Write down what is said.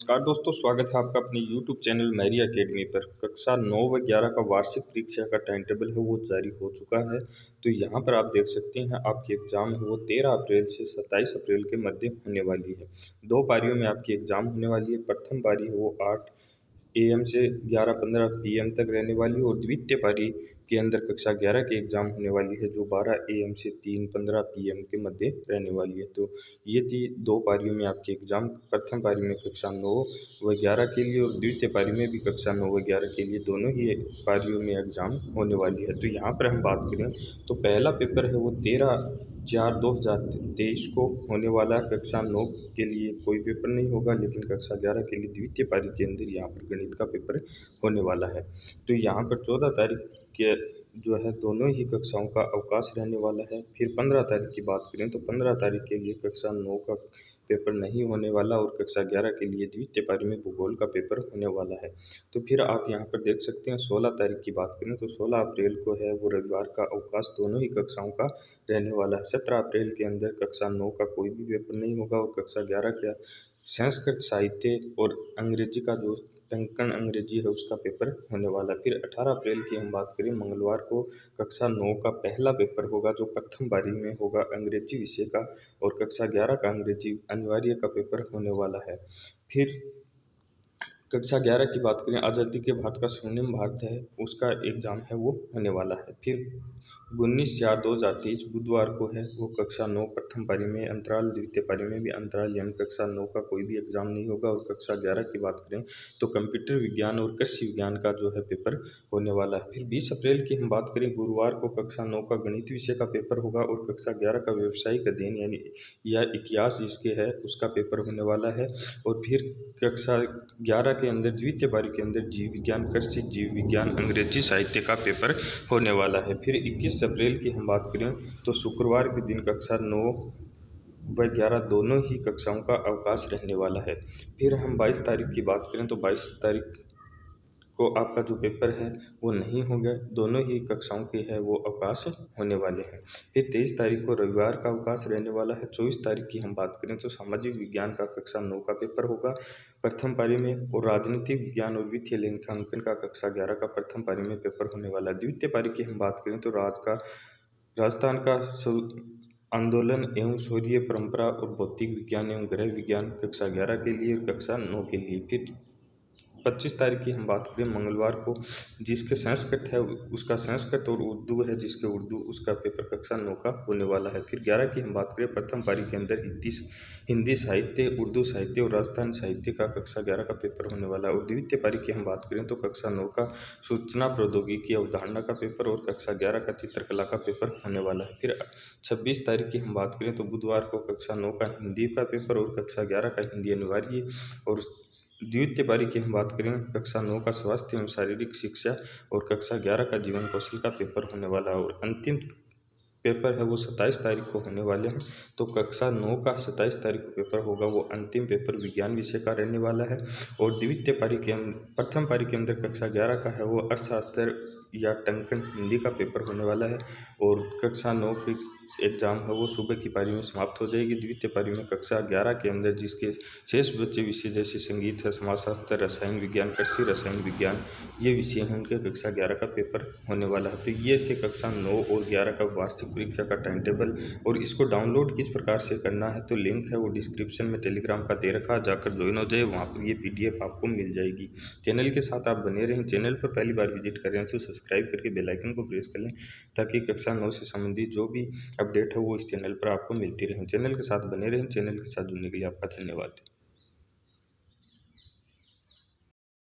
नमस्कार दोस्तों, स्वागत है आपका अपने YouTube चैनल मैरी अकेडमी पर। कक्षा नौ व ग्यारह का वार्षिक परीक्षा का टाइम टेबल है, वो जारी हो चुका है। तो यहाँ पर आप देख सकते हैं, आपकी एग्ज़ाम है, वो तेरह अप्रैल से सत्ताईस अप्रैल के मध्य होने वाली है। दो पारियों में आपकी एग्ज़ाम होने वाली है, प्रथम पारी है वो आठ ए एम से ग्यारह पंद्रह पी तक रहने वाली और द्वितीय पारी के अंदर कक्षा ग्यारह के एग्ज़ाम होने वाली है, जो बारह एम से तीन पंद्रह पी के मध्य रहने वाली है। तो ये थी दो पारियों में आपके एग्ज़ाम प्रथम पारी में कक्षा नौ व ग्यारह के लिए और द्वितीय पारी में भी कक्षा नौ व ग्यारह के लिए दोनों ही पारियों में एग्ज़ाम होने वाली है। तो यहाँ पर हम बात करें तो पहला पेपर है वो तेरह चार दो हज़ार तेईस को होने वाला कक्षा नौ के लिए कोई पेपर नहीं होगा, लेकिन कक्षा ग्यारह के लिए द्वितीय पारी के अंदर यहाँ पर गणित का पेपर होने वाला है। तो यहाँ पर चौदह तारीख के जो है दोनों ही कक्षाओं का अवकाश रहने वाला है। फिर पंद्रह तारीख की बात करें तो पंद्रह तारीख के लिए कक्षा नौ का पेपर नहीं होने वाला और कक्षा ग्यारह के लिए द्वितीय पारी में भूगोल का पेपर होने वाला है। तो फिर आप यहाँ पर देख सकते हैं सोलह तारीख की बात करें तो सोलह अप्रैल को है वो रविवार का अवकाश दोनों ही कक्षाओं का रहने वाला है। सत्रह अप्रैल के अंदर कक्षा नौ का कोई भी पेपर नहीं होगा और कक्षा ग्यारह का संस्कृत साहित्य और अंग्रेज़ी का जो टंकन अंग्रेज़ी है, उसका पेपर होने वाला फिर 18 अप्रैल की हम बात करें, मंगलवार को कक्षा नौ का पहला पेपर होगा, जो प्रथम बारी में होगा अंग्रेज़ी विषय का, और कक्षा ग्यारह का अंग्रेज़ी अनिवार्य का पेपर होने वाला है। फिर कक्षा ग्यारह की बात करें, आज़ादी के भारत का स्वर्णिम भारत है, उसका एग्ज़ाम है, वो होने वाला है। फिर उन्नीस चार दो हज़ार तेईस बुधवार को है, वो कक्षा नौ प्रथम पारी में, अंतराल द्वितीय पारी में भी अंतराल यानी कक्षा नौ का कोई भी एग्ज़ाम नहीं होगा और कक्षा ग्यारह की बात करें तो कंप्यूटर विज्ञान और कृषि विज्ञान का जो है पेपर होने वाला है। फिर बीस अप्रैल की हम बात करें, गुरुवार को कक्षा नौ का गणित विषय का पेपर होगा और कक्षा ग्यारह का व्यवसायिक अध्ययन यानी, या इतिहास जिसके है, उसका पेपर होने वाला है। और फिर कक्षा ग्यारह के अंदर, द्वितीय बारी के अंदर जीव विज्ञान कृषि जीव विज्ञान, अंग्रेज़ी साहित्य का पेपर होने वाला है। फिर इक्कीस अप्रैल की हम बात करें तो शुक्रवार के दिन कक्षा नौ व ग्यारह दोनों ही कक्षाओं का अवकाश रहने वाला है। फिर हम बाईस तारीख की बात करें तो बाईस तारीख को आपका जो पेपर है, वो नहीं होगा दोनों ही कक्षाओं के है, वो अवकाश होने वाले हैं। फिर तेईस तारीख को रविवार का अवकाश रहने वाला है। चौबीस तारीख की हम बात करें तो सामाजिक विज्ञान का कक्षा नौ का पेपर होगा। प्रथम पारी में और राजनीतिक विज्ञान और वित्तीय लेखांकन का कक्षा ग्यारह का प्रथम पारी में पेपर होने वाला है। द्वितीय पारी की हम बात करें तो राज का, राजस्थान का आंदोलन एवं सूर्य परंपरा और भौतिक विज्ञान एवं गृह विज्ञान कक्षा ग्यारह के लिए कक्षा नौ के लिए। फिर पच्चीस तारीख की हम बात करें मंगलवार को, जिसके संस्कृत है, उसका संस्कृत और उर्दू है, जिसके उर्दू उसका पेपर कक्षा नौ का होने वाला है। फिर ग्यारह की हम बात करें, प्रथम पारी के अंदर हिंदी हिंदी साहित्य, उर्दू साहित्य और राजस्थानी साहित्य का कक्षा ग्यारह का पेपर होने वाला है। और द्वितीय पारी की हम बात करें तो कक्षा नौ का सूचना प्रौद्योगिकी अवधारणा का पेपर और कक्षा ग्यारह का चित्रकला का पेपर होने वाला है। फिर छब्बीस तारीख की हम बात करें तो बुधवार को कक्षा नौ का हिंदी का पेपर और कक्षा ग्यारह का हिंदी अनिवार्य और द्वितीय पारी की हम बात करें कक्षा नौ का स्वास्थ्य एवं शारीरिक शिक्षा और कक्षा ग्यारह का जीवन कौशल का पेपर होने वाला है और अंतिम पेपर है वो सत्ताईस तारीख को होने वाले हैं। तो कक्षा नौ का सत्ताईस तारीख को पेपर होगा, वो अंतिम पेपर विज्ञान विषय का रहने वाला है। और द्वितीय पारी के प्रथम पारी के अंदर कक्षा ग्यारह का है, वो अर्थशास्त्र या टंकन हिंदी का पेपर होने वाला है। और कक्षा नौ की एग्ज़ाम है, वो सुबह की पारी में समाप्त हो जाएगी। द्वितीय पारी में कक्षा ग्यारह के अंदर जिसके शेष बच्चे विषय जैसे संगीत है, समाजशास्त्र, रसायन विज्ञान, कृषि रसायन विज्ञान, ये विषय हैं उनके कक्षा ग्यारह का पेपर होने वाला है। तो ये थे कक्षा नौ और ग्यारह का वार्षिक परीक्षा का टाइम टेबल और इसको डाउनलोड किस प्रकार से करना है तो लिंक है वो डिस्क्रिप्शन में टेलीग्राम का दे रखा जाकर ज्वाइन हो जाए, वहाँ पर ये पीडीएफ आपको मिल जाएगी। चैनल के साथ आप बने रहें। चैनल पर पहली बार विज़िट करें तो सब्सक्राइब करके बेलाइकन को प्रेस कर लें, ताकि कक्षा नौ से संबंधित जो भी अब अपडेट है वो इस चैनल पर आपको मिलती रहे। चैनल के साथ बने रहें चैनल के साथ जुड़ने के लिए आपका धन्यवाद।